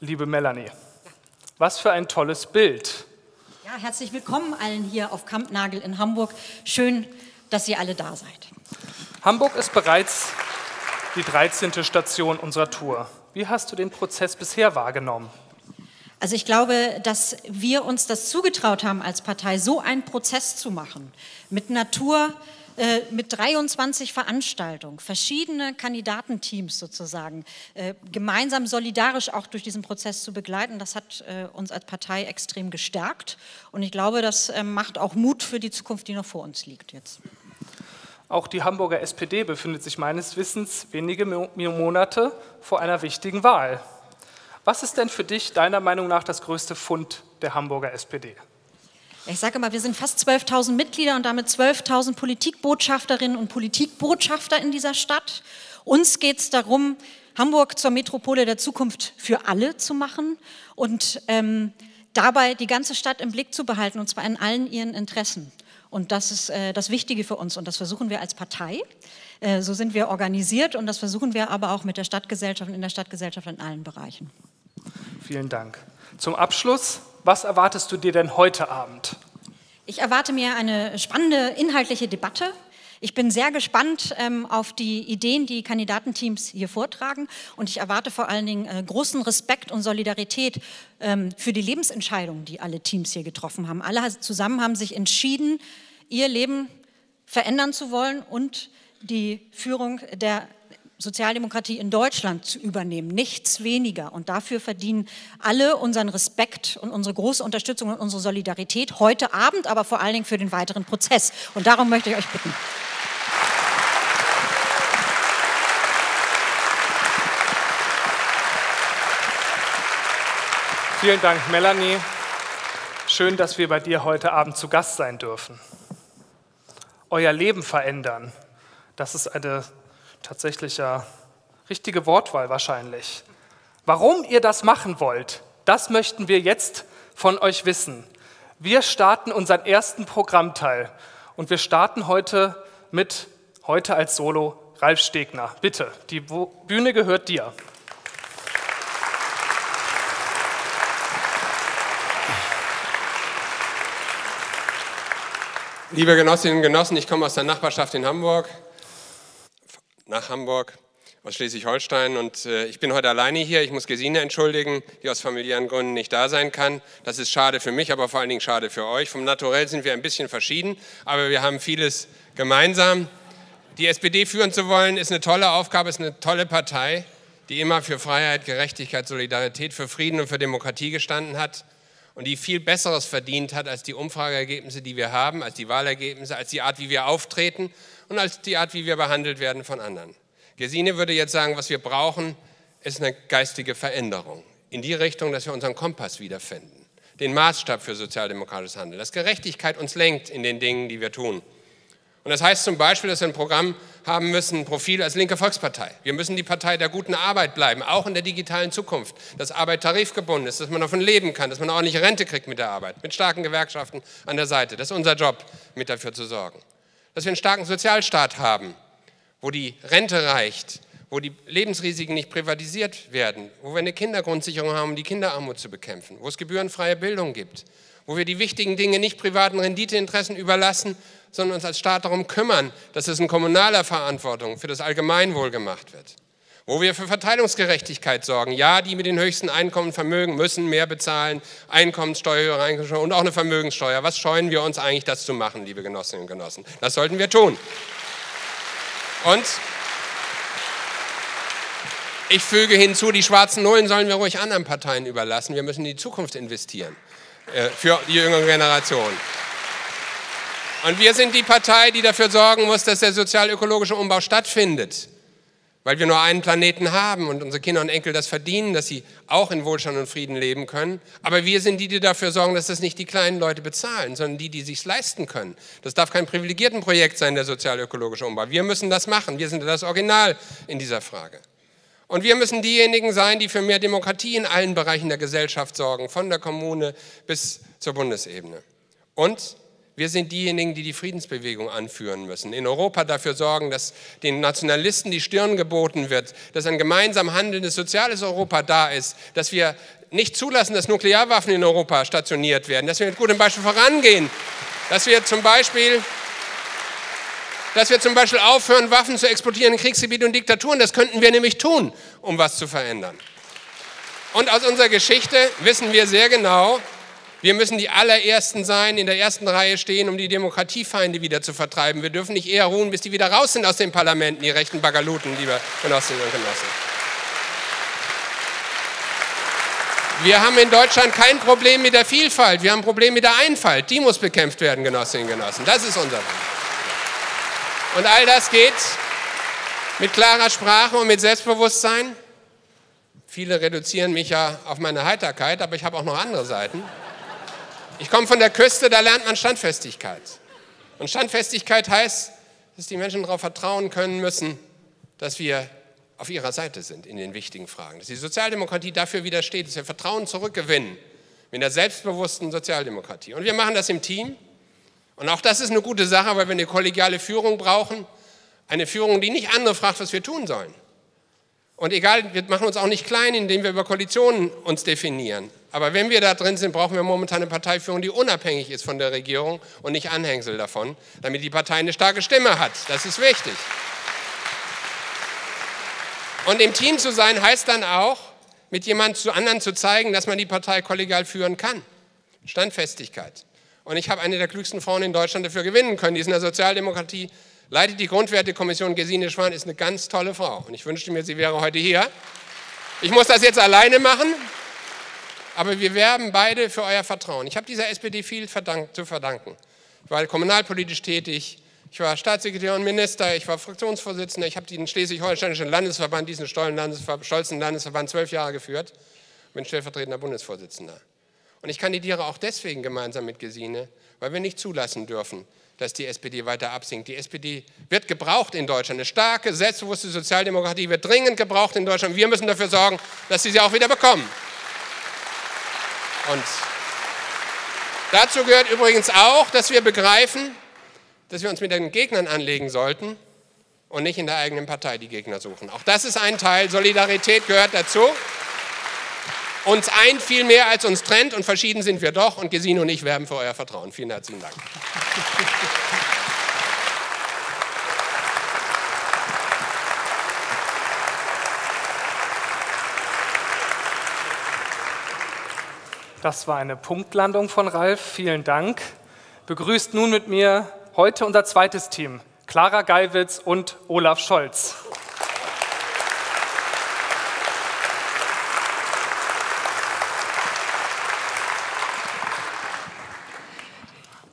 Liebe Melanie, was für ein tolles Bild. Ja, herzlich willkommen allen hier auf Kampnagel in Hamburg. Schön, dass ihr alle da seid. Hamburg ist bereits die 13. Station unserer Tour. Wie hast du den Prozess bisher wahrgenommen? Also ich glaube, dass wir uns das zugetraut haben als Partei, so einen Prozess zu machen, mit Natur, äh, mit 23 Veranstaltungen, verschiedene Kandidatenteams sozusagen, äh, gemeinsam solidarisch auch durch diesen Prozess zu begleiten, das hat äh, uns als Partei extrem gestärkt. Und ich glaube, das macht auch Mut für die Zukunft, die noch vor uns liegt jetzt. Auch die Hamburger SPD befindet sich meines Wissens wenige Monate vor einer wichtigen Wahl. Was ist denn für dich deiner Meinung nach das größte Fund der Hamburger SPD? Ich sage mal, wir sind fast 12.000 Mitglieder und damit 12.000 Politikbotschafterinnen und Politikbotschafter in dieser Stadt. Uns geht es darum, Hamburg zur Metropole der Zukunft für alle zu machen und ähm, dabei die ganze Stadt im Blick zu behalten, und zwar in allen ihren Interessen. Und das ist äh, das Wichtige für uns und das versuchen wir als Partei. Äh, so sind wir organisiert und das versuchen wir aber auch mit der Stadtgesellschaft und in der Stadtgesellschaft in allen Bereichen. Vielen Dank. Zum Abschluss was erwartest du dir denn heute Abend? Ich erwarte mir eine spannende inhaltliche Debatte. Ich bin sehr gespannt ähm, auf die Ideen, die Kandidatenteams hier vortragen. Und ich erwarte vor allen Dingen äh, großen Respekt und Solidarität ähm, für die Lebensentscheidungen, die alle Teams hier getroffen haben. Alle zusammen haben sich entschieden, ihr Leben verändern zu wollen und die Führung der Sozialdemokratie in Deutschland zu übernehmen, nichts weniger. Und dafür verdienen alle unseren Respekt und unsere große Unterstützung und unsere Solidarität heute Abend, aber vor allen Dingen für den weiteren Prozess. Und darum möchte ich euch bitten. Vielen Dank, Melanie. Schön, dass wir bei dir heute Abend zu Gast sein dürfen. Euer Leben verändern, das ist eine tatsächlich ja richtige Wortwahl wahrscheinlich. Warum ihr das machen wollt, das möchten wir jetzt von euch wissen. Wir starten unseren ersten Programmteil und wir starten heute mit, heute als Solo, Ralf Stegner. Bitte, die Bühne gehört dir. Liebe Genossinnen und Genossen, ich komme aus der Nachbarschaft in Hamburg nach Hamburg aus Schleswig-Holstein und äh, ich bin heute alleine hier. Ich muss Gesine entschuldigen, die aus familiären Gründen nicht da sein kann. Das ist schade für mich, aber vor allen Dingen schade für euch. Vom Naturell sind wir ein bisschen verschieden, aber wir haben vieles gemeinsam. Die SPD führen zu wollen, ist eine tolle Aufgabe, ist eine tolle Partei, die immer für Freiheit, Gerechtigkeit, Solidarität, für Frieden und für Demokratie gestanden hat und die viel Besseres verdient hat als die Umfrageergebnisse, die wir haben, als die Wahlergebnisse, als die Art, wie wir auftreten und als die Art, wie wir behandelt werden von anderen. Gesine würde jetzt sagen, was wir brauchen, ist eine geistige Veränderung in die Richtung, dass wir unseren Kompass wiederfinden, den Maßstab für sozialdemokratisches Handeln, dass Gerechtigkeit uns lenkt in den Dingen, die wir tun. Und das heißt zum Beispiel, dass wir ein Programm haben müssen, ein Profil als linke Volkspartei. Wir müssen die Partei der guten Arbeit bleiben, auch in der digitalen Zukunft. Dass Arbeit tarifgebunden ist, dass man davon leben kann, dass man eine ordentliche Rente kriegt mit der Arbeit, mit starken Gewerkschaften an der Seite. Das ist unser Job, mit dafür zu sorgen dass wir einen starken Sozialstaat haben, wo die Rente reicht, wo die Lebensrisiken nicht privatisiert werden, wo wir eine Kindergrundsicherung haben, um die Kinderarmut zu bekämpfen, wo es gebührenfreie Bildung gibt, wo wir die wichtigen Dinge nicht privaten Renditeinteressen überlassen, sondern uns als Staat darum kümmern, dass es in kommunaler Verantwortung für das Allgemeinwohl gemacht wird wo wir für Verteilungsgerechtigkeit sorgen. Ja, die mit den höchsten Einkommen, Vermögen müssen mehr bezahlen, Einkommenssteuer, Einkommenssteuer und auch eine Vermögenssteuer. Was scheuen wir uns eigentlich, das zu machen, liebe Genossinnen und Genossen? Das sollten wir tun. Und ich füge hinzu, die schwarzen Nullen sollen wir ruhig anderen Parteien überlassen. Wir müssen in die Zukunft investieren äh, für die jüngere Generation. Und wir sind die Partei, die dafür sorgen muss, dass der sozial-ökologische Umbau stattfindet weil wir nur einen Planeten haben und unsere Kinder und Enkel das verdienen, dass sie auch in Wohlstand und Frieden leben können. Aber wir sind die, die dafür sorgen, dass das nicht die kleinen Leute bezahlen, sondern die, die sich leisten können. Das darf kein Privilegiertenprojekt sein, der sozial-ökologische Umbau. Wir müssen das machen. Wir sind das Original in dieser Frage. Und wir müssen diejenigen sein, die für mehr Demokratie in allen Bereichen der Gesellschaft sorgen, von der Kommune bis zur Bundesebene. Und Wir sind diejenigen, die die Friedensbewegung anführen müssen. In Europa dafür sorgen, dass den Nationalisten die Stirn geboten wird, dass ein gemeinsam handelndes soziales Europa da ist, dass wir nicht zulassen, dass Nuklearwaffen in Europa stationiert werden, dass wir mit gutem Beispiel vorangehen, dass wir zum Beispiel dass wir zum Beispiel aufhören, Waffen zu exportieren in Kriegsgebiete und Diktaturen. Das könnten wir nämlich tun, um was zu verändern. Und aus unserer Geschichte wissen wir sehr genau, wir müssen die allerersten sein, in der ersten Reihe stehen, um die Demokratiefeinde wieder zu vertreiben. Wir dürfen nicht eher ruhen, bis die wieder raus sind aus den Parlamenten, die rechten Bagaluten, liebe Genossinnen und Genossen. Wir haben in Deutschland kein Problem mit der Vielfalt, wir haben ein Problem mit der Einfalt. Die muss bekämpft werden, Genossinnen und Genossen. Das ist unser Problem. Und all das geht mit klarer Sprache und mit Selbstbewusstsein. Viele reduzieren mich ja auf meine Heiterkeit, aber ich habe auch noch andere Seiten. Ich komme von der Küste, da lernt man Standfestigkeit. Und Standfestigkeit heißt, dass die Menschen darauf vertrauen können müssen, dass wir auf ihrer Seite sind in den wichtigen Fragen. Dass die Sozialdemokratie dafür widersteht, dass wir Vertrauen zurückgewinnen mit der selbstbewussten Sozialdemokratie. Und wir machen das im Team. Und auch das ist eine gute Sache, weil wir eine kollegiale Führung brauchen. Eine Führung, die nicht andere fragt, was wir tun sollen. Und egal, wir machen uns auch nicht klein, indem wir über Koalitionen uns definieren. Aber wenn wir da drin sind, brauchen wir momentan eine Parteiführung, die unabhängig ist von der Regierung und nicht Anhängsel davon, damit die Partei eine starke Stimme hat. Das ist wichtig. Und im Team zu sein heißt dann auch, mit jemandem zu anderen zu zeigen, dass man die Partei kollegial führen kann. Standfestigkeit. Und ich habe eine der klügsten Frauen in Deutschland dafür gewinnen können. Die ist in der Sozialdemokratie, leitet die Grundwertekommission. Gesine Schwan ist eine ganz tolle Frau. Und ich wünschte mir, sie wäre heute hier. Ich muss das jetzt alleine machen, aber wir werben beide für euer Vertrauen. Ich habe dieser SPD viel zu verdanken. Ich war kommunalpolitisch tätig, ich war Staatssekretär und Minister, ich war Fraktionsvorsitzender, ich habe den schleswig-holsteinischen Landesverband, diesen stolzen Landesverband, zwölf Jahre geführt, bin stellvertretender Bundesvorsitzender. Und ich kandidiere auch deswegen gemeinsam mit Gesine, weil wir nicht zulassen dürfen, dass die SPD weiter absinkt. Die SPD wird gebraucht in Deutschland. Eine starke, selbstbewusste Sozialdemokratie wird dringend gebraucht in Deutschland. Wir müssen dafür sorgen, dass sie sie auch wieder bekommen. Und dazu gehört übrigens auch, dass wir begreifen, dass wir uns mit den Gegnern anlegen sollten und nicht in der eigenen Partei die Gegner suchen. Auch das ist ein Teil. Solidarität gehört dazu. Uns ein viel mehr als uns trennt und verschieden sind wir doch. Und Gesine und ich werben für euer Vertrauen. Vielen herzlichen Dank. Das war eine Punktlandung von Ralf. Vielen Dank. Begrüßt nun mit mir heute unser zweites Team, Clara Geiwitz und Olaf Scholz.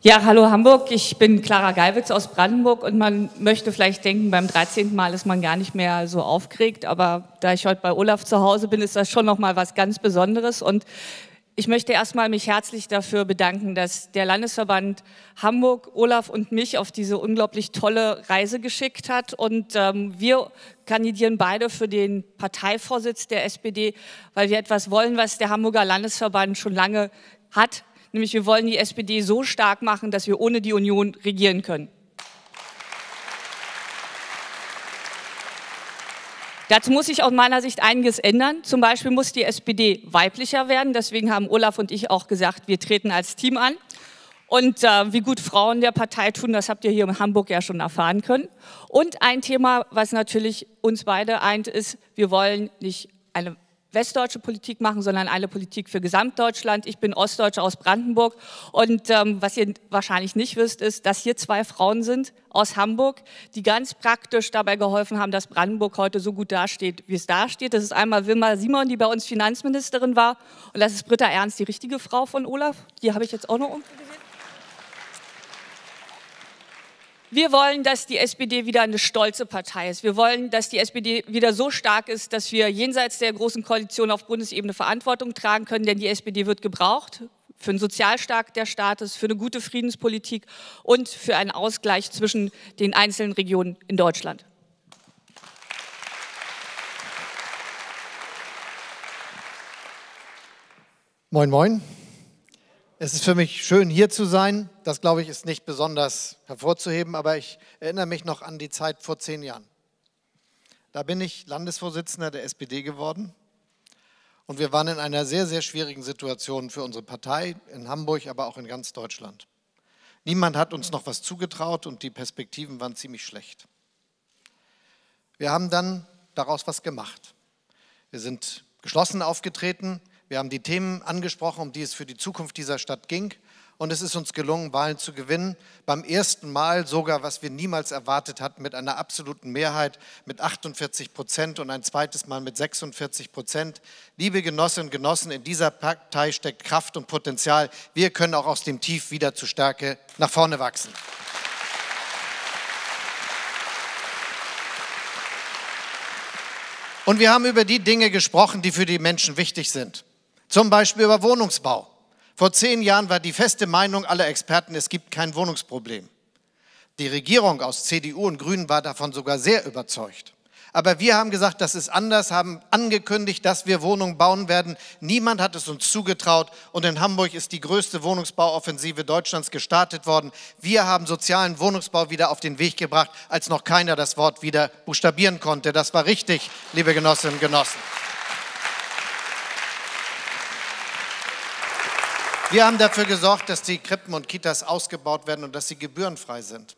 Ja, hallo Hamburg. Ich bin Clara Geiwitz aus Brandenburg und man möchte vielleicht denken, beim 13. Mal ist man gar nicht mehr so aufgeregt, aber da ich heute bei Olaf zu Hause bin, ist das schon noch mal was ganz Besonderes und ich möchte erstmal mich herzlich dafür bedanken, dass der Landesverband Hamburg Olaf und mich auf diese unglaublich tolle Reise geschickt hat. Und ähm, wir kandidieren beide für den Parteivorsitz der SPD, weil wir etwas wollen, was der Hamburger Landesverband schon lange hat, nämlich wir wollen die SPD so stark machen, dass wir ohne die Union regieren können. Dazu muss sich aus meiner Sicht einiges ändern. Zum Beispiel muss die SPD weiblicher werden. Deswegen haben Olaf und ich auch gesagt, wir treten als Team an. Und äh, wie gut Frauen der Partei tun, das habt ihr hier in Hamburg ja schon erfahren können. Und ein Thema, was natürlich uns beide eint, ist, wir wollen nicht eine westdeutsche Politik machen, sondern eine Politik für Gesamtdeutschland. Ich bin Ostdeutsche aus Brandenburg und ähm, was ihr wahrscheinlich nicht wisst, ist, dass hier zwei Frauen sind aus Hamburg, die ganz praktisch dabei geholfen haben, dass Brandenburg heute so gut dasteht, wie es dasteht. Das ist einmal Wilma Simon, die bei uns Finanzministerin war und das ist Britta Ernst, die richtige Frau von Olaf. Die habe ich jetzt auch noch irgendwo gesehen. Wir wollen, dass die SPD wieder eine stolze Partei ist. Wir wollen, dass die SPD wieder so stark ist, dass wir jenseits der großen Koalition auf Bundesebene Verantwortung tragen können, denn die SPD wird gebraucht für einen Sozialstaat der Staates, für eine gute Friedenspolitik und für einen Ausgleich zwischen den einzelnen Regionen in Deutschland. Moin, moin. Es ist für mich schön, hier zu sein. Das, glaube ich, ist nicht besonders hervorzuheben, aber ich erinnere mich noch an die Zeit vor zehn Jahren. Da bin ich Landesvorsitzender der SPD geworden und wir waren in einer sehr, sehr schwierigen Situation für unsere Partei in Hamburg, aber auch in ganz Deutschland. Niemand hat uns noch was zugetraut und die Perspektiven waren ziemlich schlecht. Wir haben dann daraus was gemacht. Wir sind geschlossen aufgetreten, wir haben die Themen angesprochen, um die es für die Zukunft dieser Stadt ging. Und es ist uns gelungen, Wahlen zu gewinnen. Beim ersten Mal sogar, was wir niemals erwartet hatten, mit einer absoluten Mehrheit mit 48 Prozent und ein zweites Mal mit 46 Prozent. Liebe Genossinnen und Genossen, in dieser Partei steckt Kraft und Potenzial. Wir können auch aus dem Tief wieder zu Stärke nach vorne wachsen. Und wir haben über die Dinge gesprochen, die für die Menschen wichtig sind. Zum Beispiel über Wohnungsbau. Vor zehn Jahren war die feste Meinung aller Experten, es gibt kein Wohnungsproblem. Die Regierung aus CDU und Grünen war davon sogar sehr überzeugt. Aber wir haben gesagt, das ist anders, haben angekündigt, dass wir Wohnungen bauen werden. Niemand hat es uns zugetraut und in Hamburg ist die größte Wohnungsbauoffensive Deutschlands gestartet worden. Wir haben sozialen Wohnungsbau wieder auf den Weg gebracht, als noch keiner das Wort wieder buchstabieren konnte. Das war richtig, liebe Genossinnen und Genossen. Wir haben dafür gesorgt, dass die Krippen und Kitas ausgebaut werden und dass sie gebührenfrei sind.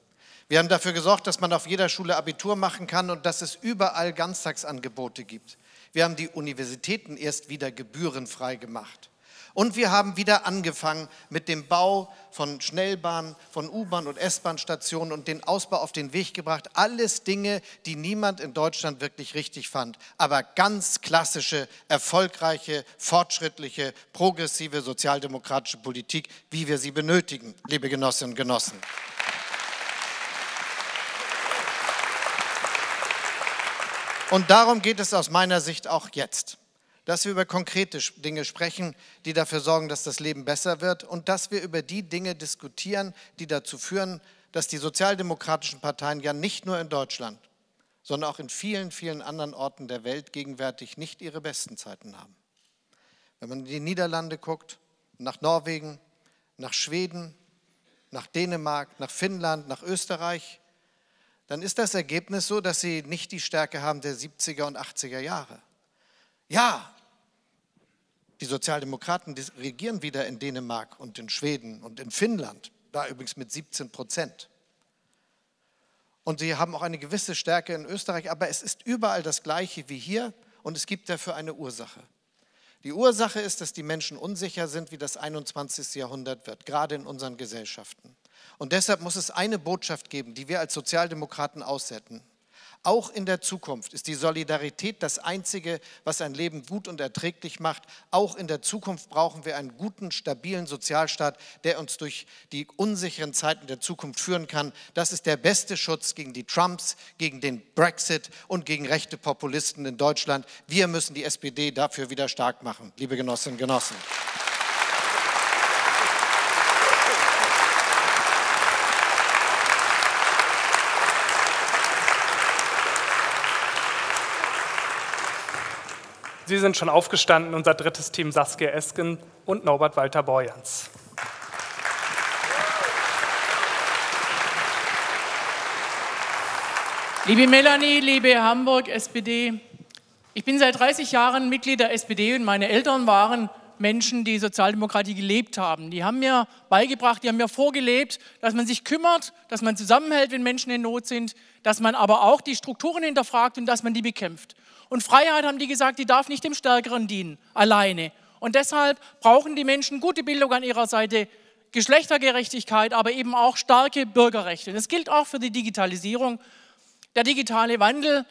Wir haben dafür gesorgt, dass man auf jeder Schule Abitur machen kann und dass es überall Ganztagsangebote gibt. Wir haben die Universitäten erst wieder gebührenfrei gemacht. Und wir haben wieder angefangen mit dem Bau von Schnellbahnen, von U-Bahn- und S-Bahn-Stationen und den Ausbau auf den Weg gebracht. Alles Dinge, die niemand in Deutschland wirklich richtig fand. Aber ganz klassische, erfolgreiche, fortschrittliche, progressive sozialdemokratische Politik, wie wir sie benötigen, liebe Genossinnen und Genossen. Und darum geht es aus meiner Sicht auch jetzt, dass wir über konkrete Dinge sprechen, die dafür sorgen, dass das Leben besser wird und dass wir über die Dinge diskutieren, die dazu führen, dass die sozialdemokratischen Parteien ja nicht nur in Deutschland, sondern auch in vielen, vielen anderen Orten der Welt gegenwärtig nicht ihre besten Zeiten haben. Wenn man in die Niederlande guckt, nach Norwegen, nach Schweden, nach Dänemark, nach Finnland, nach Österreich, dann ist das Ergebnis so, dass sie nicht die Stärke haben der 70er und 80er Jahre. Ja, die Sozialdemokraten regieren wieder in Dänemark und in Schweden und in Finnland, da übrigens mit 17 Prozent. Und sie haben auch eine gewisse Stärke in Österreich, aber es ist überall das Gleiche wie hier und es gibt dafür eine Ursache. Die Ursache ist, dass die Menschen unsicher sind, wie das 21. Jahrhundert wird, gerade in unseren Gesellschaften. Und deshalb muss es eine Botschaft geben, die wir als Sozialdemokraten aussenden. Auch in der Zukunft ist die Solidarität das Einzige, was ein Leben gut und erträglich macht. Auch in der Zukunft brauchen wir einen guten, stabilen Sozialstaat, der uns durch die unsicheren Zeiten der Zukunft führen kann. Das ist der beste Schutz gegen die Trumps, gegen den Brexit und gegen rechte Populisten in Deutschland. Wir müssen die SPD dafür wieder stark machen, liebe Genossinnen und Genossen. Sie sind schon aufgestanden, unser drittes Team Saskia Esken und Norbert Walter Borjans. Liebe Melanie, liebe Hamburg SPD, ich bin seit 30 Jahren Mitglied der SPD und meine Eltern waren Menschen, die Sozialdemokratie gelebt haben. Die haben mir beigebracht, die haben mir vorgelebt, dass man sich kümmert, dass man zusammenhält, wenn Menschen in Not sind, dass man aber auch die Strukturen hinterfragt und dass man die bekämpft. Und Freiheit, haben die gesagt, die darf nicht dem Stärkeren dienen, alleine. Und deshalb brauchen die Menschen gute Bildung an ihrer Seite, Geschlechtergerechtigkeit, aber eben auch starke Bürgerrechte. Das gilt auch für die Digitalisierung. Der digitale Wandel,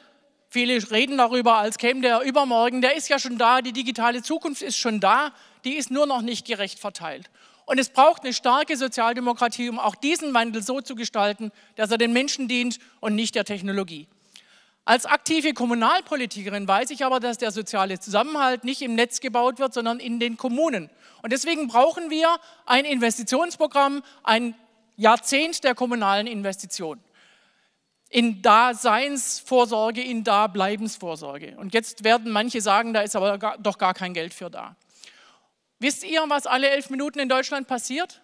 viele reden darüber, als käme der übermorgen, der ist ja schon da, die digitale Zukunft ist schon da, die ist nur noch nicht gerecht verteilt. Und es braucht eine starke Sozialdemokratie, um auch diesen Wandel so zu gestalten, dass er den Menschen dient und nicht der Technologie. Als aktive Kommunalpolitikerin weiß ich aber, dass der soziale Zusammenhalt nicht im Netz gebaut wird, sondern in den Kommunen. Und deswegen brauchen wir ein Investitionsprogramm, ein Jahrzehnt der kommunalen Investitionen. In Daseinsvorsorge, in Dableibensvorsorge. Und jetzt werden manche sagen, da ist aber doch gar kein Geld für da. Wisst ihr, was alle elf Minuten in Deutschland passiert?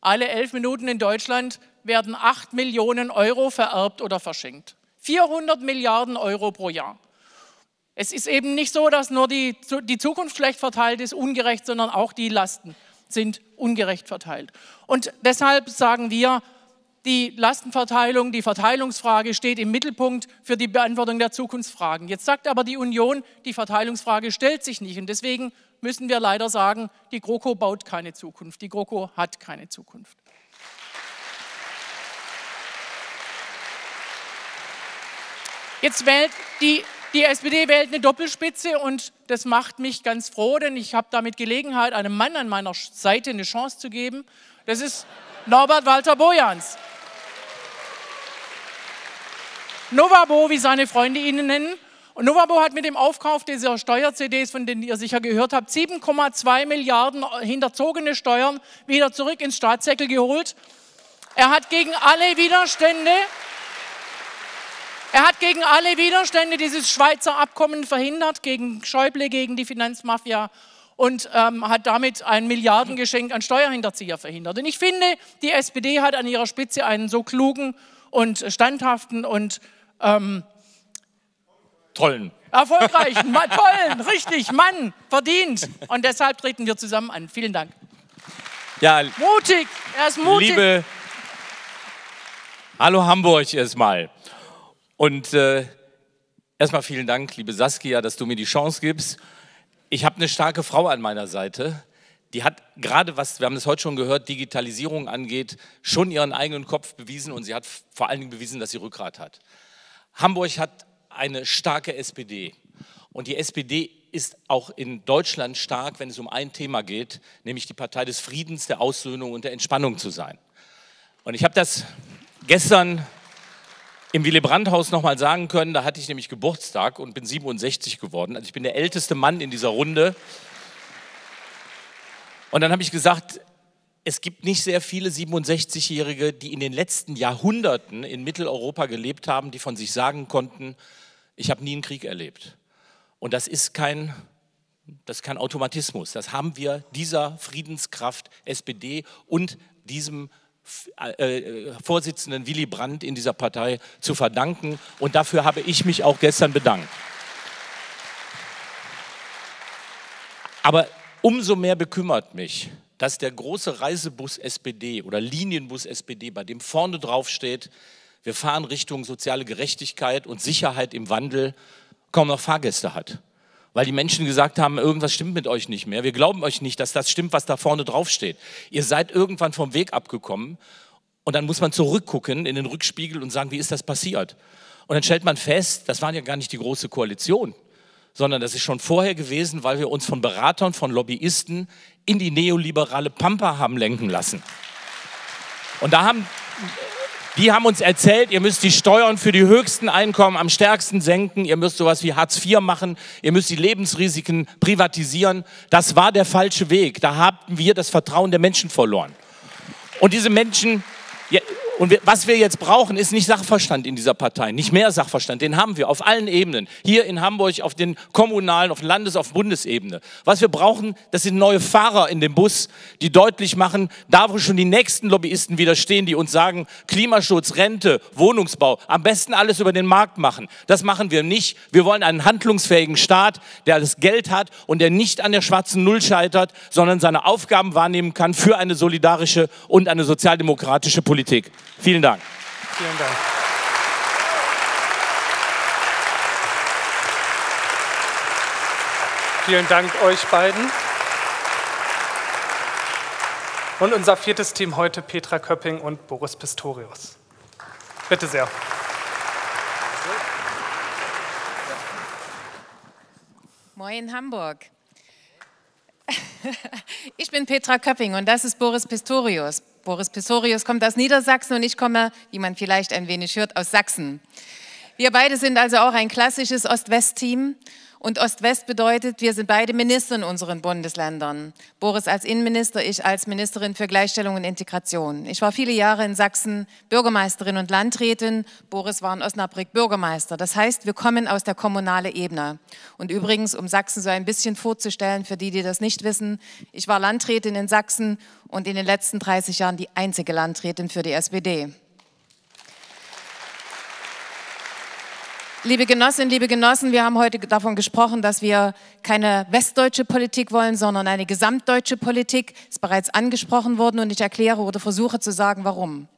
Alle elf Minuten in Deutschland werden 8 Millionen Euro vererbt oder verschenkt. 400 Milliarden Euro pro Jahr. Es ist eben nicht so, dass nur die, die Zukunft schlecht verteilt ist, ungerecht, sondern auch die Lasten sind ungerecht verteilt. Und deshalb sagen wir, die Lastenverteilung, die Verteilungsfrage steht im Mittelpunkt für die Beantwortung der Zukunftsfragen. Jetzt sagt aber die Union, die Verteilungsfrage stellt sich nicht. Und deswegen müssen wir leider sagen, die GroKo baut keine Zukunft. Die GroKo hat keine Zukunft. Jetzt wählt die, die SPD wählt eine Doppelspitze und das macht mich ganz froh, denn ich habe damit Gelegenheit, einem Mann an meiner Seite eine Chance zu geben. Das ist Norbert Walter Bojans. Novabo, wie seine Freunde ihn nennen. Und Novabo hat mit dem Aufkauf dieser Steuer-CDs, von denen ihr sicher gehört habt, 7,2 Milliarden hinterzogene Steuern wieder zurück ins Staatssäckel geholt. Er hat gegen alle Widerstände er hat gegen alle Widerstände dieses Schweizer Abkommen verhindert, gegen Schäuble, gegen die Finanzmafia und ähm, hat damit ein Milliardengeschenk an Steuerhinterzieher verhindert. Und ich finde, die SPD hat an ihrer Spitze einen so klugen und standhaften und ähm, tollen. Erfolgreichen, tollen, richtig, Mann, verdient. Und deshalb treten wir zusammen an. Vielen Dank. Ja, mutig, er ist mutig. Liebe, hallo Hamburg erstmal. Und äh, erstmal vielen Dank, liebe Saskia, dass du mir die Chance gibst. Ich habe eine starke Frau an meiner Seite. Die hat gerade, was wir haben es heute schon gehört, Digitalisierung angeht, schon ihren eigenen Kopf bewiesen und sie hat vor allen Dingen bewiesen, dass sie Rückgrat hat. Hamburg hat eine starke SPD und die SPD ist auch in Deutschland stark, wenn es um ein Thema geht, nämlich die Partei des Friedens, der Aussöhnung und der Entspannung zu sein. Und ich habe das gestern im Willy Brandt-Haus nochmal sagen können, da hatte ich nämlich Geburtstag und bin 67 geworden. Also ich bin der älteste Mann in dieser Runde. Und dann habe ich gesagt, es gibt nicht sehr viele 67-Jährige, die in den letzten Jahrhunderten in Mitteleuropa gelebt haben, die von sich sagen konnten, ich habe nie einen Krieg erlebt. Und das ist kein, das ist kein Automatismus. Das haben wir dieser Friedenskraft SPD und diesem äh, Vorsitzenden Willy Brandt in dieser Partei zu verdanken. Und dafür habe ich mich auch gestern bedankt. Aber umso mehr bekümmert mich, dass der große Reisebus SPD oder Linienbus SPD, bei dem vorne drauf steht, wir fahren Richtung soziale Gerechtigkeit und Sicherheit im Wandel, kaum noch Fahrgäste hat weil die Menschen gesagt haben, irgendwas stimmt mit euch nicht mehr. Wir glauben euch nicht, dass das stimmt, was da vorne drauf steht. Ihr seid irgendwann vom Weg abgekommen und dann muss man zurückgucken in den Rückspiegel und sagen, wie ist das passiert? Und dann stellt man fest, das war ja gar nicht die große Koalition, sondern das ist schon vorher gewesen, weil wir uns von Beratern, von Lobbyisten in die neoliberale Pampa haben lenken lassen. Und da haben die haben uns erzählt, ihr müsst die Steuern für die höchsten Einkommen am stärksten senken, ihr müsst sowas wie Hartz IV machen, ihr müsst die Lebensrisiken privatisieren. Das war der falsche Weg. Da haben wir das Vertrauen der Menschen verloren. Und diese Menschen, und was wir jetzt brauchen, ist nicht Sachverstand in dieser Partei, nicht mehr Sachverstand. Den haben wir auf allen Ebenen. Hier in Hamburg, auf den kommunalen, auf Landes-, auf Bundesebene. Was wir brauchen, das sind neue Fahrer in dem Bus, die deutlich machen, da wo schon die nächsten Lobbyisten wieder stehen, die uns sagen, Klimaschutz, Rente, Wohnungsbau, am besten alles über den Markt machen. Das machen wir nicht. Wir wollen einen handlungsfähigen Staat, der das Geld hat und der nicht an der schwarzen Null scheitert, sondern seine Aufgaben wahrnehmen kann für eine solidarische und eine sozialdemokratische Politik. Vielen Dank. Vielen Dank. Vielen Dank euch beiden. Und unser viertes Team heute Petra Köpping und Boris Pistorius. Bitte sehr. Moin Hamburg. Ich bin Petra Köpping und das ist Boris Pistorius. Boris Pistorius kommt aus Niedersachsen und ich komme, wie man vielleicht ein wenig hört, aus Sachsen. Wir beide sind also auch ein klassisches Ost-West-Team. Und Ost-West bedeutet, wir sind beide Minister in unseren Bundesländern. Boris als Innenminister, ich als Ministerin für Gleichstellung und Integration. Ich war viele Jahre in Sachsen Bürgermeisterin und Landrätin. Boris war in Osnabrück Bürgermeister. Das heißt, wir kommen aus der kommunalen Ebene. Und übrigens, um Sachsen so ein bisschen vorzustellen, für die, die das nicht wissen, ich war Landrätin in Sachsen und in den letzten 30 Jahren die einzige Landrätin für die SPD. Liebe Genossinnen, liebe Genossen, wir haben heute davon gesprochen, dass wir keine westdeutsche Politik wollen, sondern eine gesamtdeutsche Politik. Ist bereits angesprochen worden und ich erkläre oder versuche zu sagen, warum.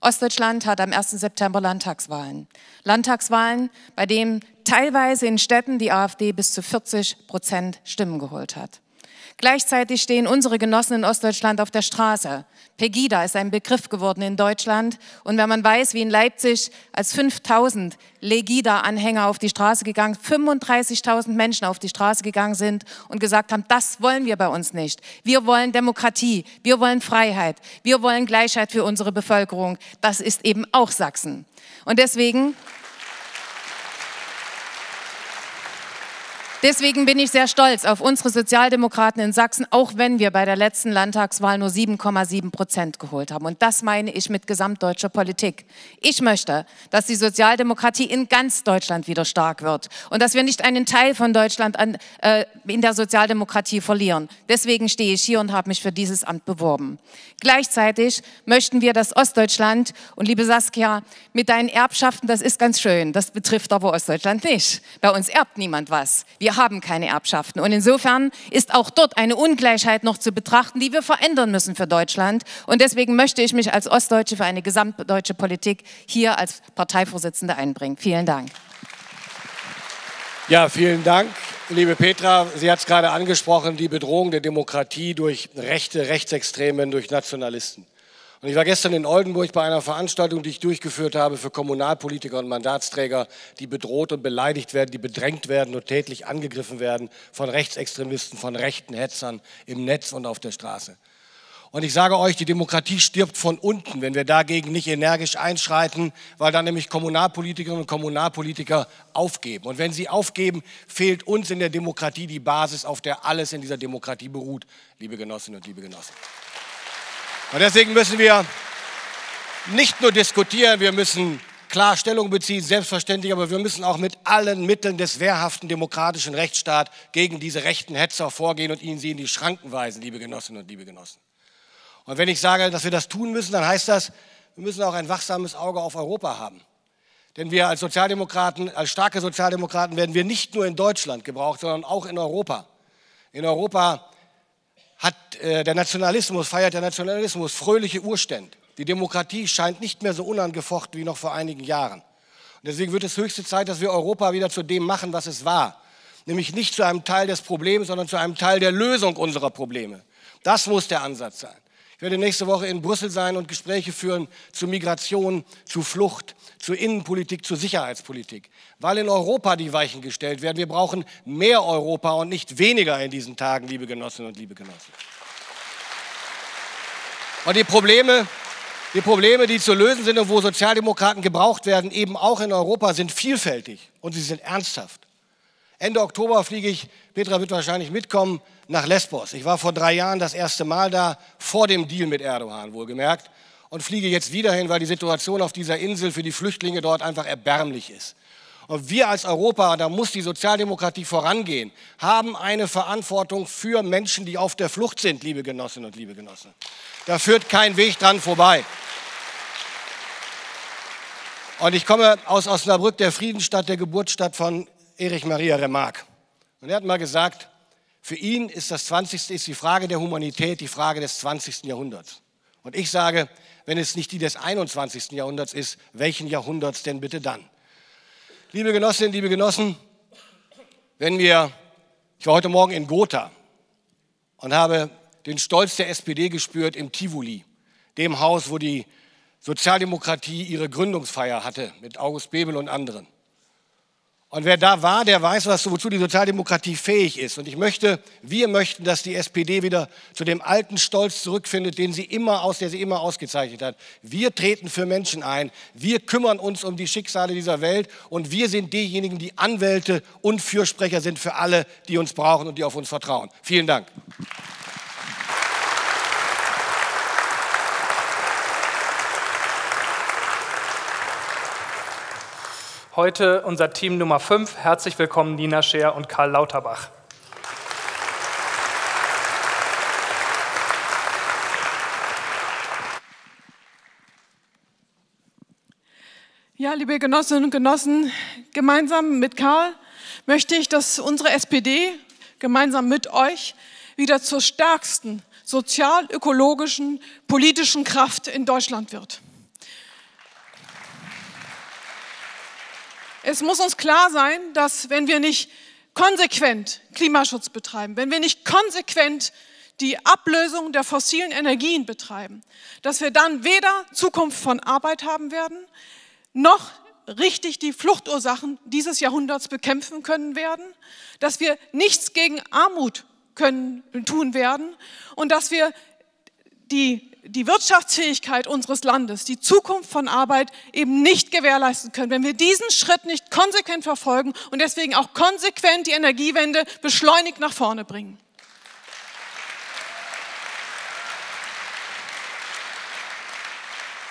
Ostdeutschland hat am 1. September Landtagswahlen. Landtagswahlen, bei denen teilweise in Städten die AfD bis zu 40 Prozent Stimmen geholt hat. Gleichzeitig stehen unsere Genossen in Ostdeutschland auf der Straße. Pegida ist ein Begriff geworden in Deutschland. Und wenn man weiß, wie in Leipzig als 5000 Legida-Anhänger auf die Straße gegangen, 35.000 Menschen auf die Straße gegangen sind und gesagt haben, das wollen wir bei uns nicht. Wir wollen Demokratie, wir wollen Freiheit, wir wollen Gleichheit für unsere Bevölkerung. Das ist eben auch Sachsen. Und deswegen Deswegen bin ich sehr stolz auf unsere Sozialdemokraten in Sachsen, auch wenn wir bei der letzten Landtagswahl nur 7,7 Prozent geholt haben. Und das meine ich mit gesamtdeutscher Politik. Ich möchte, dass die Sozialdemokratie in ganz Deutschland wieder stark wird und dass wir nicht einen Teil von Deutschland an, äh, in der Sozialdemokratie verlieren. Deswegen stehe ich hier und habe mich für dieses Amt beworben. Gleichzeitig möchten wir, dass Ostdeutschland, und liebe Saskia, mit deinen Erbschaften, das ist ganz schön, das betrifft aber Ostdeutschland nicht. Bei uns erbt niemand was. Wir wir haben keine Erbschaften. Und insofern ist auch dort eine Ungleichheit noch zu betrachten, die wir verändern müssen für Deutschland. Und deswegen möchte ich mich als Ostdeutsche für eine gesamtdeutsche Politik hier als Parteivorsitzende einbringen. Vielen Dank. Ja, vielen Dank, liebe Petra. Sie hat es gerade angesprochen, die Bedrohung der Demokratie durch Rechte, Rechtsextremen, durch Nationalisten. Und ich war gestern in Oldenburg bei einer Veranstaltung, die ich durchgeführt habe für Kommunalpolitiker und Mandatsträger, die bedroht und beleidigt werden, die bedrängt werden und tätlich angegriffen werden von Rechtsextremisten, von rechten Hetzern im Netz und auf der Straße. Und ich sage euch, die Demokratie stirbt von unten, wenn wir dagegen nicht energisch einschreiten, weil dann nämlich Kommunalpolitikerinnen und Kommunalpolitiker aufgeben. Und wenn sie aufgeben, fehlt uns in der Demokratie die Basis, auf der alles in dieser Demokratie beruht, liebe Genossinnen und liebe Genossen. Und deswegen müssen wir nicht nur diskutieren, wir müssen klar Stellung beziehen, selbstverständlich, aber wir müssen auch mit allen Mitteln des wehrhaften demokratischen Rechtsstaats gegen diese rechten Hetzer vorgehen und ihnen sie in die Schranken weisen, liebe Genossinnen und liebe Genossen. Und wenn ich sage, dass wir das tun müssen, dann heißt das, wir müssen auch ein wachsames Auge auf Europa haben. Denn wir als Sozialdemokraten, als starke Sozialdemokraten werden wir nicht nur in Deutschland gebraucht, sondern auch in Europa. In Europa hat äh, der Nationalismus, feiert der Nationalismus fröhliche Urstände. Die Demokratie scheint nicht mehr so unangefochten wie noch vor einigen Jahren. Und deswegen wird es höchste Zeit, dass wir Europa wieder zu dem machen, was es war. Nämlich nicht zu einem Teil des Problems, sondern zu einem Teil der Lösung unserer Probleme. Das muss der Ansatz sein. Ich werde nächste Woche in Brüssel sein und Gespräche führen zu Migration, zu Flucht, zu Innenpolitik, zu Sicherheitspolitik. Weil in Europa die Weichen gestellt werden. Wir brauchen mehr Europa und nicht weniger in diesen Tagen, liebe Genossinnen und liebe Genossen. Und die Probleme, die Probleme, die zu lösen sind und wo Sozialdemokraten gebraucht werden, eben auch in Europa, sind vielfältig und sie sind ernsthaft. Ende Oktober fliege ich, Petra wird wahrscheinlich mitkommen, nach Lesbos. Ich war vor drei Jahren das erste Mal da, vor dem Deal mit Erdogan wohlgemerkt, und fliege jetzt wieder hin, weil die Situation auf dieser Insel für die Flüchtlinge dort einfach erbärmlich ist. Und wir als Europa, da muss die Sozialdemokratie vorangehen, haben eine Verantwortung für Menschen, die auf der Flucht sind, liebe Genossinnen und liebe Genossen. Da führt kein Weg dran vorbei. Und ich komme aus Osnabrück, der Friedensstadt, der Geburtsstadt von Erich Maria Remarque. Und er hat mal gesagt, für ihn ist das 20. ist die Frage der Humanität die Frage des 20. Jahrhunderts. Und ich sage, wenn es nicht die des 21. Jahrhunderts ist, welchen Jahrhunderts denn bitte dann? Liebe Genossinnen, liebe Genossen, wenn wir, ich war heute Morgen in Gotha und habe den Stolz der SPD gespürt im Tivoli, dem Haus, wo die Sozialdemokratie ihre Gründungsfeier hatte mit August Bebel und anderen. Und wer da war, der weiß, was, wozu die Sozialdemokratie fähig ist. Und ich möchte, wir möchten, dass die SPD wieder zu dem alten Stolz zurückfindet, den sie immer aus, der sie immer ausgezeichnet hat. Wir treten für Menschen ein. Wir kümmern uns um die Schicksale dieser Welt. Und wir sind diejenigen, die Anwälte und Fürsprecher sind für alle, die uns brauchen und die auf uns vertrauen. Vielen Dank. Heute unser Team Nummer 5. Herzlich willkommen Nina Scher und Karl Lauterbach. Ja, liebe Genossinnen und Genossen, gemeinsam mit Karl möchte ich, dass unsere SPD gemeinsam mit euch wieder zur stärksten sozial-ökologischen, politischen Kraft in Deutschland wird. Es muss uns klar sein, dass wenn wir nicht konsequent Klimaschutz betreiben, wenn wir nicht konsequent die Ablösung der fossilen Energien betreiben, dass wir dann weder Zukunft von Arbeit haben werden, noch richtig die Fluchtursachen dieses Jahrhunderts bekämpfen können werden, dass wir nichts gegen Armut können, tun werden und dass wir die die Wirtschaftsfähigkeit unseres Landes, die Zukunft von Arbeit eben nicht gewährleisten können, wenn wir diesen Schritt nicht konsequent verfolgen und deswegen auch konsequent die Energiewende beschleunigt nach vorne bringen.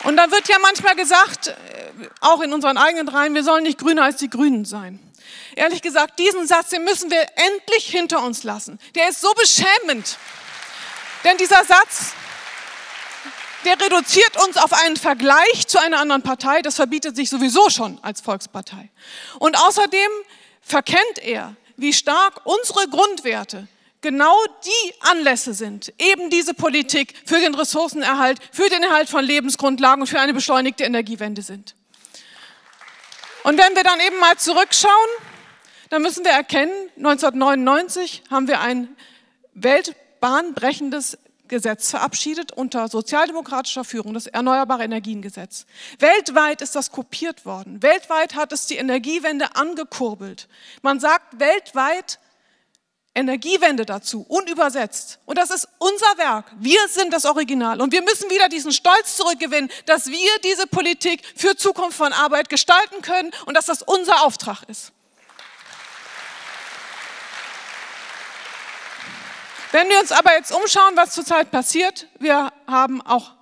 Und da wird ja manchmal gesagt, äh, auch in unseren eigenen Reihen, wir sollen nicht grüner als die Grünen sein. Ehrlich gesagt, diesen Satz, den müssen wir endlich hinter uns lassen. Der ist so beschämend. Denn dieser Satz, der reduziert uns auf einen Vergleich zu einer anderen Partei. Das verbietet sich sowieso schon als Volkspartei. Und außerdem verkennt er, wie stark unsere Grundwerte genau die Anlässe sind, eben diese Politik für den Ressourcenerhalt, für den Erhalt von Lebensgrundlagen und für eine beschleunigte Energiewende sind. Und wenn wir dann eben mal zurückschauen, dann müssen wir erkennen, 1999 haben wir ein weltbahnbrechendes Gesetz verabschiedet unter sozialdemokratischer Führung, das Erneuerbare Energiengesetz. Weltweit ist das kopiert worden. Weltweit hat es die Energiewende angekurbelt. Man sagt weltweit Energiewende dazu, unübersetzt. Und das ist unser Werk. Wir sind das Original. Und wir müssen wieder diesen Stolz zurückgewinnen, dass wir diese Politik für Zukunft von Arbeit gestalten können und dass das unser Auftrag ist. Wenn wir uns aber jetzt umschauen, was zurzeit passiert, wir haben auch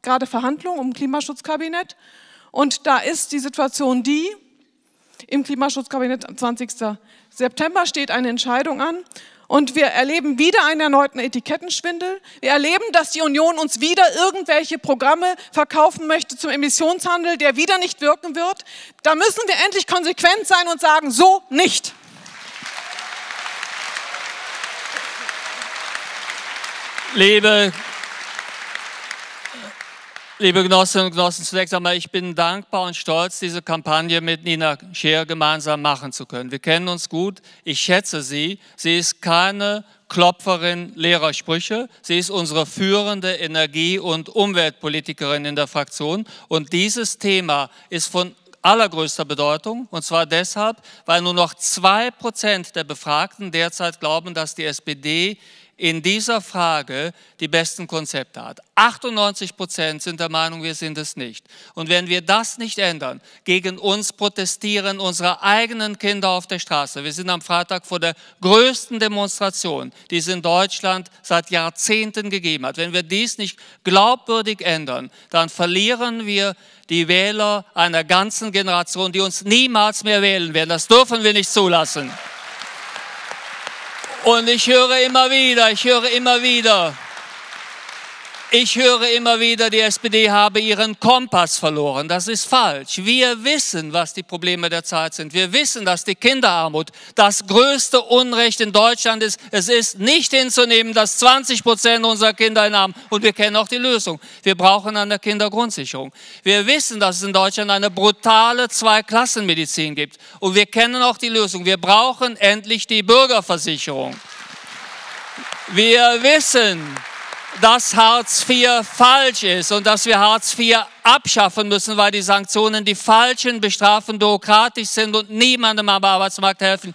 gerade Verhandlungen um Klimaschutzkabinett und da ist die Situation die, im Klimaschutzkabinett am 20. September steht eine Entscheidung an und wir erleben wieder einen erneuten Etikettenschwindel. Wir erleben, dass die Union uns wieder irgendwelche Programme verkaufen möchte zum Emissionshandel, der wieder nicht wirken wird. Da müssen wir endlich konsequent sein und sagen, so nicht. Liebe, liebe Genossinnen und Genossen, zunächst einmal, ich bin dankbar und stolz, diese Kampagne mit Nina Scheer gemeinsam machen zu können. Wir kennen uns gut, ich schätze sie. Sie ist keine Klopferin leerer Sprüche. Sie ist unsere führende Energie- und Umweltpolitikerin in der Fraktion. Und dieses Thema ist von allergrößter Bedeutung. Und zwar deshalb, weil nur noch zwei Prozent der Befragten derzeit glauben, dass die SPD in dieser Frage die besten Konzepte hat. 98 Prozent sind der Meinung, wir sind es nicht. Und wenn wir das nicht ändern, gegen uns protestieren unsere eigenen Kinder auf der Straße. Wir sind am Freitag vor der größten Demonstration, die es in Deutschland seit Jahrzehnten gegeben hat. Wenn wir dies nicht glaubwürdig ändern, dann verlieren wir die Wähler einer ganzen Generation, die uns niemals mehr wählen werden. Das dürfen wir nicht zulassen. Und ich höre immer wieder, ich höre immer wieder, ich höre immer wieder, die SPD habe ihren Kompass verloren. Das ist falsch. Wir wissen, was die Probleme der Zeit sind. Wir wissen, dass die Kinderarmut das größte Unrecht in Deutschland ist. Es ist nicht hinzunehmen, dass 20 Prozent unserer Kinder in Armut und wir kennen auch die Lösung. Wir brauchen eine Kindergrundsicherung. Wir wissen, dass es in Deutschland eine brutale Zweiklassenmedizin gibt und wir kennen auch die Lösung. Wir brauchen endlich die Bürgerversicherung. Wir wissen, dass Hartz IV falsch ist und dass wir Hartz IV abschaffen müssen, weil die Sanktionen die falschen bestrafen, bürokratisch sind und niemandem am Arbeitsmarkt helfen.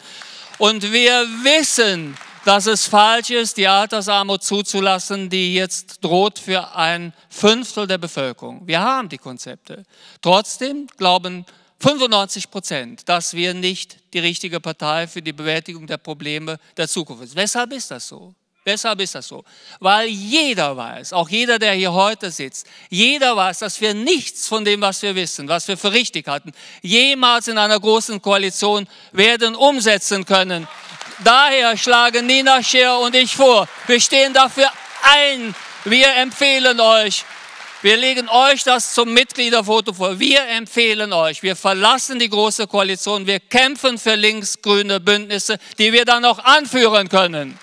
Und wir wissen, dass es falsch ist, die Altersarmut zuzulassen, die jetzt droht für ein Fünftel der Bevölkerung. Wir haben die Konzepte. Trotzdem glauben 95 Prozent, dass wir nicht die richtige Partei für die Bewältigung der Probleme der Zukunft sind. Weshalb ist das so? Weshalb ist das so? Weil jeder weiß, auch jeder, der hier heute sitzt, jeder weiß, dass wir nichts von dem, was wir wissen, was wir für richtig hatten, jemals in einer großen Koalition werden umsetzen können. Daher schlagen Nina Scher und ich vor, wir stehen dafür ein. Wir empfehlen euch, wir legen euch das zum Mitgliederfoto vor. Wir empfehlen euch, wir verlassen die große Koalition, wir kämpfen für links-grüne Bündnisse, die wir dann auch anführen können.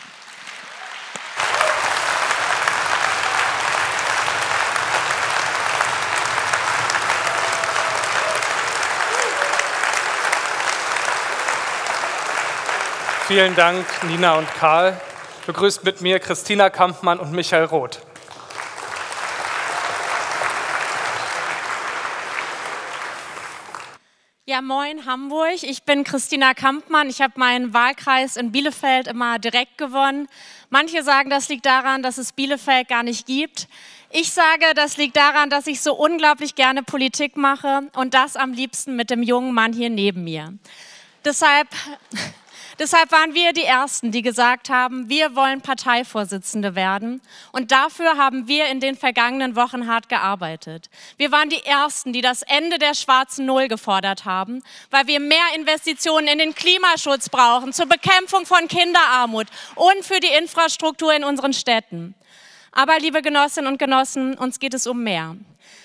Vielen Dank, Nina und Karl. Begrüßt mit mir Christina Kampmann und Michael Roth. Ja, moin Hamburg. Ich bin Christina Kampmann. Ich habe meinen Wahlkreis in Bielefeld immer direkt gewonnen. Manche sagen, das liegt daran, dass es Bielefeld gar nicht gibt. Ich sage, das liegt daran, dass ich so unglaublich gerne Politik mache und das am liebsten mit dem jungen Mann hier neben mir. Deshalb Deshalb waren wir die Ersten, die gesagt haben, wir wollen Parteivorsitzende werden. Und dafür haben wir in den vergangenen Wochen hart gearbeitet. Wir waren die Ersten, die das Ende der schwarzen Null gefordert haben, weil wir mehr Investitionen in den Klimaschutz brauchen, zur Bekämpfung von Kinderarmut und für die Infrastruktur in unseren Städten. Aber, liebe Genossinnen und Genossen, uns geht es um mehr.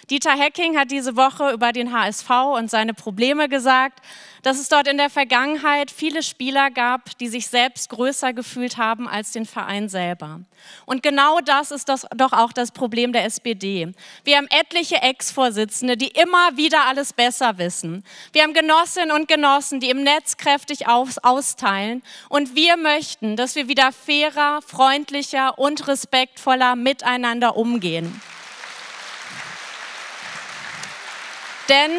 Dieter Hecking hat diese Woche über den HSV und seine Probleme gesagt, dass es dort in der Vergangenheit viele Spieler gab, die sich selbst größer gefühlt haben als den Verein selber. Und genau das ist das, doch auch das Problem der SPD. Wir haben etliche Ex-Vorsitzende, die immer wieder alles besser wissen. Wir haben Genossinnen und Genossen, die im Netz kräftig aus, austeilen. Und wir möchten, dass wir wieder fairer, freundlicher und respektvoller miteinander umgehen. Denn,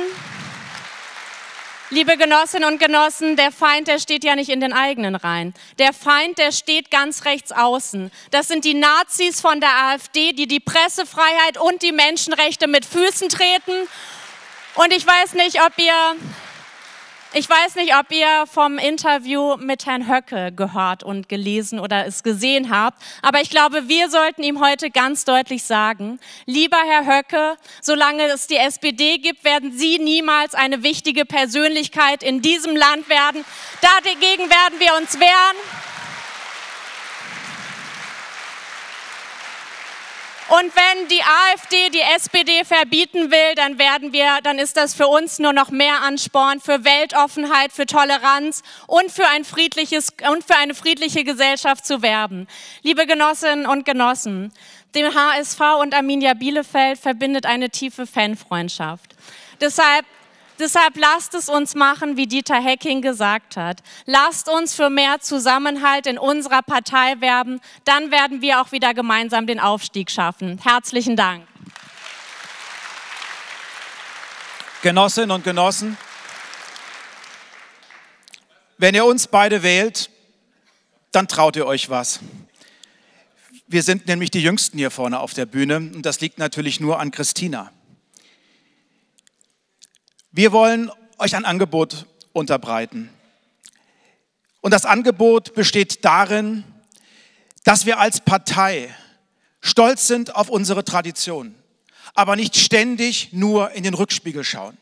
liebe Genossinnen und Genossen, der Feind, der steht ja nicht in den eigenen Reihen. Der Feind, der steht ganz rechts außen. Das sind die Nazis von der AfD, die die Pressefreiheit und die Menschenrechte mit Füßen treten. Und ich weiß nicht, ob ihr ich weiß nicht, ob ihr vom Interview mit Herrn Höcke gehört und gelesen oder es gesehen habt, aber ich glaube, wir sollten ihm heute ganz deutlich sagen, lieber Herr Höcke, solange es die SPD gibt, werden Sie niemals eine wichtige Persönlichkeit in diesem Land werden. Dagegen werden wir uns wehren. Und wenn die AfD die SPD verbieten will, dann werden wir, dann ist das für uns nur noch mehr Ansporn für Weltoffenheit, für Toleranz und für ein friedliches und für eine friedliche Gesellschaft zu werben. Liebe Genossinnen und Genossen, dem HSV und Arminia Bielefeld verbindet eine tiefe Fanfreundschaft. Deshalb Deshalb lasst es uns machen, wie Dieter Hecking gesagt hat. Lasst uns für mehr Zusammenhalt in unserer Partei werben. Dann werden wir auch wieder gemeinsam den Aufstieg schaffen. Herzlichen Dank. Genossinnen und Genossen, wenn ihr uns beide wählt, dann traut ihr euch was. Wir sind nämlich die Jüngsten hier vorne auf der Bühne und das liegt natürlich nur an Christina. Wir wollen euch ein Angebot unterbreiten. Und das Angebot besteht darin, dass wir als Partei stolz sind auf unsere Tradition, aber nicht ständig nur in den Rückspiegel schauen.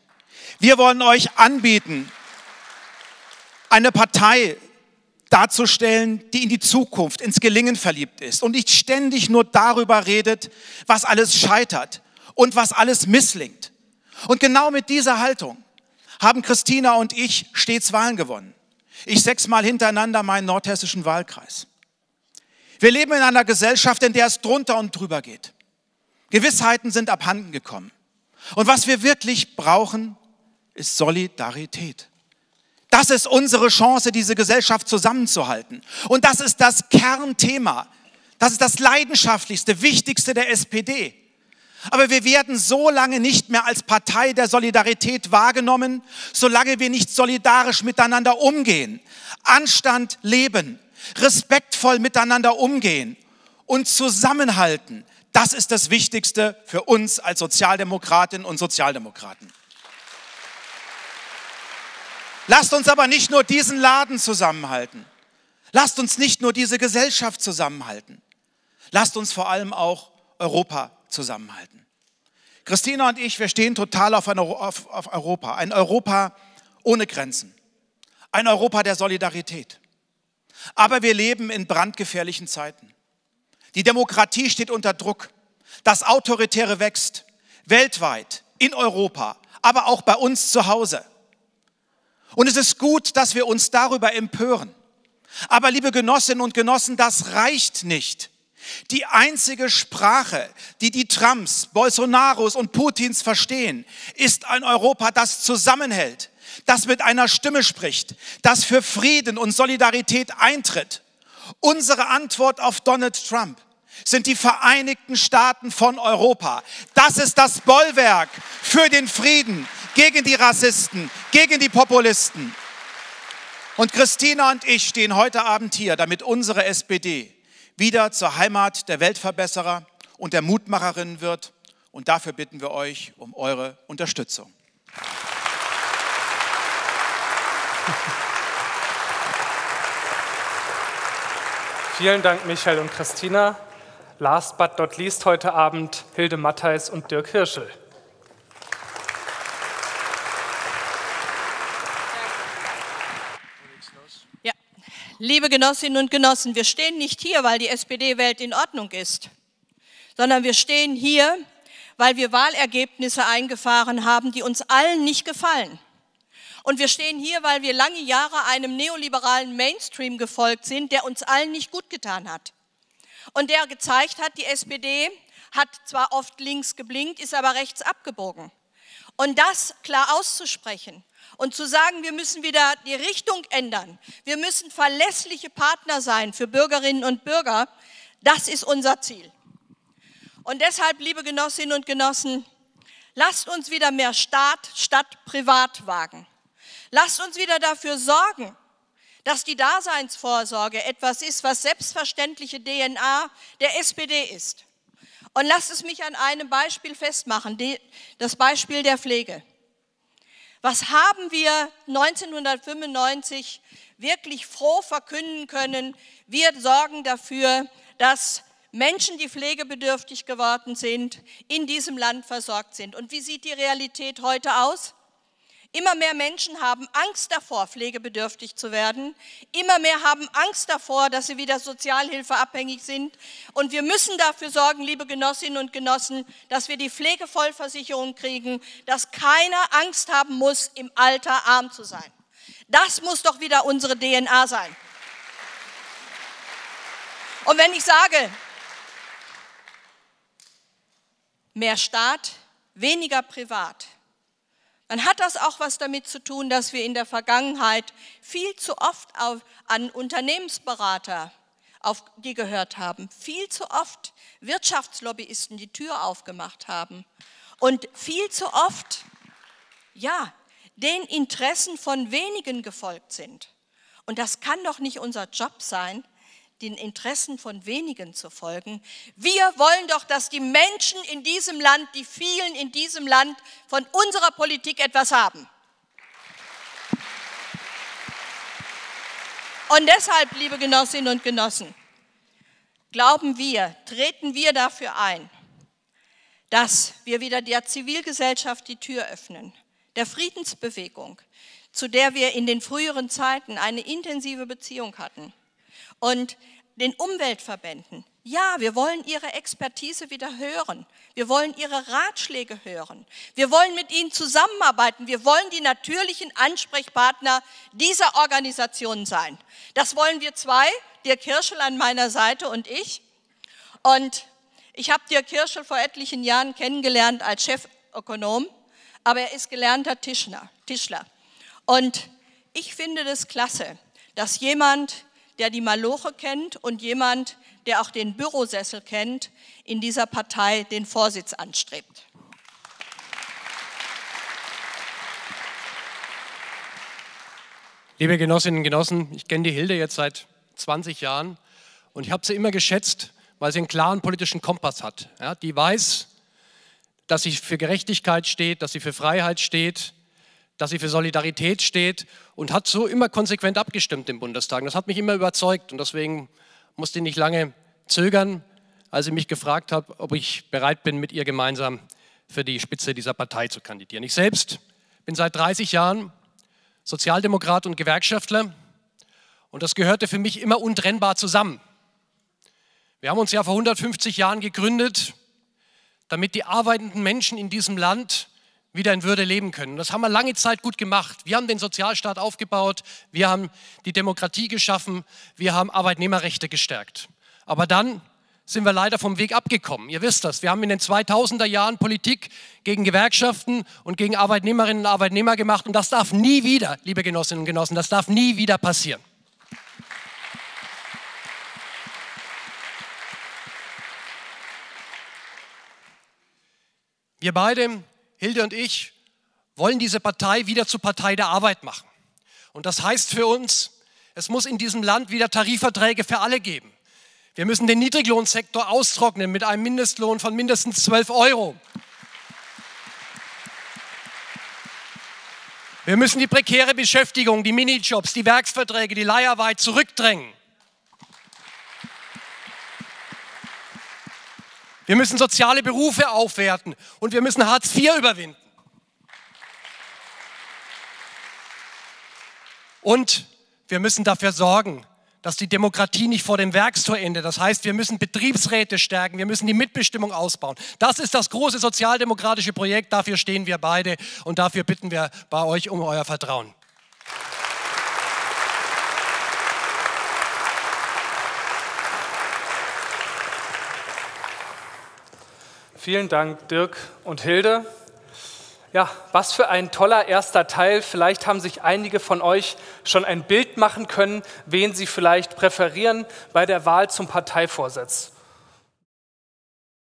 Wir wollen euch anbieten, eine Partei darzustellen, die in die Zukunft, ins Gelingen verliebt ist und nicht ständig nur darüber redet, was alles scheitert und was alles misslingt. Und genau mit dieser Haltung haben Christina und ich stets Wahlen gewonnen. Ich sechsmal hintereinander meinen nordhessischen Wahlkreis. Wir leben in einer Gesellschaft, in der es drunter und drüber geht. Gewissheiten sind abhanden gekommen. Und was wir wirklich brauchen, ist Solidarität. Das ist unsere Chance, diese Gesellschaft zusammenzuhalten. Und das ist das Kernthema Das ist das leidenschaftlichste, wichtigste der SPD. Aber wir werden so lange nicht mehr als Partei der Solidarität wahrgenommen, solange wir nicht solidarisch miteinander umgehen, Anstand leben, respektvoll miteinander umgehen und zusammenhalten. Das ist das Wichtigste für uns als Sozialdemokratinnen und Sozialdemokraten. Lasst uns aber nicht nur diesen Laden zusammenhalten. Lasst uns nicht nur diese Gesellschaft zusammenhalten. Lasst uns vor allem auch Europa zusammenhalten. Christina und ich, wir stehen total auf, ein, auf, auf Europa. Ein Europa ohne Grenzen. Ein Europa der Solidarität. Aber wir leben in brandgefährlichen Zeiten. Die Demokratie steht unter Druck. Das Autoritäre wächst weltweit, in Europa, aber auch bei uns zu Hause. Und es ist gut, dass wir uns darüber empören. Aber liebe Genossinnen und Genossen, das reicht nicht. Die einzige Sprache, die die Trumps, Bolsonaros und Putins verstehen, ist ein Europa, das zusammenhält, das mit einer Stimme spricht, das für Frieden und Solidarität eintritt. Unsere Antwort auf Donald Trump sind die Vereinigten Staaten von Europa. Das ist das Bollwerk für den Frieden gegen die Rassisten, gegen die Populisten. Und Christina und ich stehen heute Abend hier, damit unsere SPD wieder zur Heimat der Weltverbesserer und der Mutmacherinnen wird. Und dafür bitten wir euch um eure Unterstützung. Vielen Dank, Michael und Christina. Last but not least heute Abend Hilde Mattheis und Dirk Hirschel. Ja, liebe Genossinnen und Genossen, wir stehen nicht hier, weil die SPD-Welt in Ordnung ist, sondern wir stehen hier, weil wir Wahlergebnisse eingefahren haben, die uns allen nicht gefallen. Und wir stehen hier, weil wir lange Jahre einem neoliberalen Mainstream gefolgt sind, der uns allen nicht gut getan hat. Und der gezeigt hat, die SPD hat zwar oft links geblinkt, ist aber rechts abgebogen. Und das klar auszusprechen und zu sagen, wir müssen wieder die Richtung ändern, wir müssen verlässliche Partner sein für Bürgerinnen und Bürger, das ist unser Ziel. Und deshalb, liebe Genossinnen und Genossen, lasst uns wieder mehr Staat statt Privat wagen. Lasst uns wieder dafür sorgen, dass die Daseinsvorsorge etwas ist, was selbstverständliche DNA der SPD ist. Und lasst es mich an einem Beispiel festmachen, das Beispiel der Pflege. Was haben wir 1995 wirklich froh verkünden können? Wir sorgen dafür, dass Menschen, die pflegebedürftig geworden sind, in diesem Land versorgt sind. Und wie sieht die Realität heute aus? Immer mehr Menschen haben Angst davor, pflegebedürftig zu werden. Immer mehr haben Angst davor, dass sie wieder sozialhilfeabhängig sind. Und wir müssen dafür sorgen, liebe Genossinnen und Genossen, dass wir die Pflegevollversicherung kriegen, dass keiner Angst haben muss, im Alter arm zu sein. Das muss doch wieder unsere DNA sein. Und wenn ich sage, mehr Staat, weniger privat, dann hat das auch was damit zu tun, dass wir in der Vergangenheit viel zu oft auf, an Unternehmensberater auf die gehört haben, viel zu oft Wirtschaftslobbyisten die Tür aufgemacht haben und viel zu oft, ja, den Interessen von wenigen gefolgt sind. Und das kann doch nicht unser Job sein, den Interessen von wenigen zu folgen. Wir wollen doch, dass die Menschen in diesem Land, die vielen in diesem Land von unserer Politik etwas haben. Und deshalb, liebe Genossinnen und Genossen, glauben wir, treten wir dafür ein, dass wir wieder der Zivilgesellschaft die Tür öffnen, der Friedensbewegung, zu der wir in den früheren Zeiten eine intensive Beziehung hatten und den Umweltverbänden. Ja, wir wollen ihre Expertise wieder hören. Wir wollen ihre Ratschläge hören. Wir wollen mit ihnen zusammenarbeiten. Wir wollen die natürlichen Ansprechpartner dieser Organisationen sein. Das wollen wir zwei, Dirk Kirschel an meiner Seite und ich. Und ich habe Dirk Kirschel vor etlichen Jahren kennengelernt als Chefökonom, aber er ist gelernter. Tischler. Und ich finde das klasse, dass jemand, der die Maloche kennt und jemand, der auch den Bürosessel kennt, in dieser Partei den Vorsitz anstrebt. Liebe Genossinnen und Genossen, ich kenne die Hilde jetzt seit 20 Jahren und ich habe sie immer geschätzt, weil sie einen klaren politischen Kompass hat. Ja, die weiß, dass sie für Gerechtigkeit steht, dass sie für Freiheit steht, dass sie für Solidarität steht und hat so immer konsequent abgestimmt im Bundestag. Das hat mich immer überzeugt und deswegen musste ich nicht lange zögern, als sie mich gefragt hat, ob ich bereit bin, mit ihr gemeinsam für die Spitze dieser Partei zu kandidieren. Ich selbst bin seit 30 Jahren Sozialdemokrat und Gewerkschaftler. Und das gehörte für mich immer untrennbar zusammen. Wir haben uns ja vor 150 Jahren gegründet, damit die arbeitenden Menschen in diesem Land wieder in Würde leben können. Das haben wir lange Zeit gut gemacht. Wir haben den Sozialstaat aufgebaut, wir haben die Demokratie geschaffen, wir haben Arbeitnehmerrechte gestärkt. Aber dann sind wir leider vom Weg abgekommen. Ihr wisst das. Wir haben in den 2000er Jahren Politik gegen Gewerkschaften und gegen Arbeitnehmerinnen und Arbeitnehmer gemacht. Und das darf nie wieder, liebe Genossinnen und Genossen, das darf nie wieder passieren. Wir beide, Hilde und ich, wollen diese Partei wieder zur Partei der Arbeit machen. Und das heißt für uns, es muss in diesem Land wieder Tarifverträge für alle geben. Wir müssen den Niedriglohnsektor austrocknen mit einem Mindestlohn von mindestens 12 Euro. Wir müssen die prekäre Beschäftigung, die Minijobs, die Werksverträge, die Leiharbeit zurückdrängen. Wir müssen soziale Berufe aufwerten und wir müssen Hartz IV überwinden. Und wir müssen dafür sorgen, dass die Demokratie nicht vor dem Werkstor endet. Das heißt, wir müssen Betriebsräte stärken, wir müssen die Mitbestimmung ausbauen. Das ist das große sozialdemokratische Projekt, dafür stehen wir beide und dafür bitten wir bei euch um euer Vertrauen. Vielen Dank, Dirk und Hilde. Ja, was für ein toller erster Teil. Vielleicht haben sich einige von euch schon ein Bild machen können, wen sie vielleicht präferieren bei der Wahl zum Parteivorsitz.